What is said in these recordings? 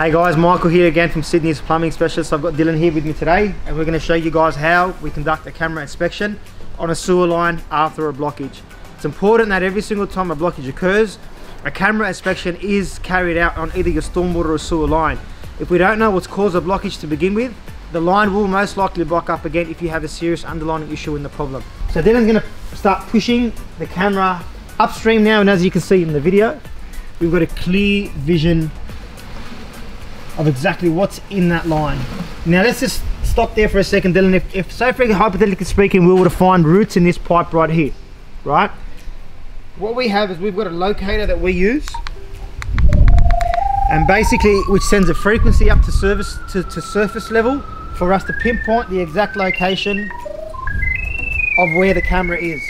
Hey guys, Michael here again from Sydney's Plumbing Specialist. I've got Dylan here with me today and we're going to show you guys how we conduct a camera inspection on a sewer line after a blockage. It's important that every single time a blockage occurs, a camera inspection is carried out on either your stormwater or sewer line. If we don't know what's caused the blockage to begin with, the line will most likely block up again if you have a serious underlying issue in the problem. So Dylan's going to start pushing the camera upstream now and as you can see in the video, we've got a clear vision of exactly what's in that line. Now let's just stop there for a second, Dylan. If, if so for hypothetically speaking, we were to find roots in this pipe right here, right? What we have is we've got a locator that we use and basically which sends a frequency up to service to, to surface level for us to pinpoint the exact location of where the camera is.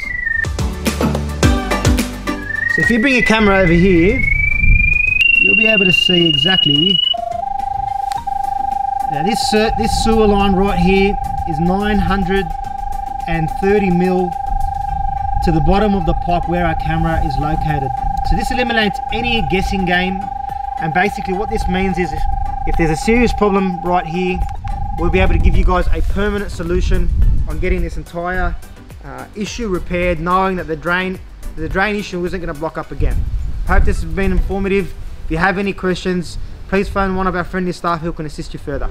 So if you bring your camera over here, you'll be able to see exactly now this, this sewer line right here is 930 mil to the bottom of the pipe where our camera is located. So this eliminates any guessing game and basically what this means is if, if there's a serious problem right here, we'll be able to give you guys a permanent solution on getting this entire uh, issue repaired knowing that the drain the drain issue isn't going to block up again. Hope this has been informative. If you have any questions, please phone one of our friendly staff who can assist you further.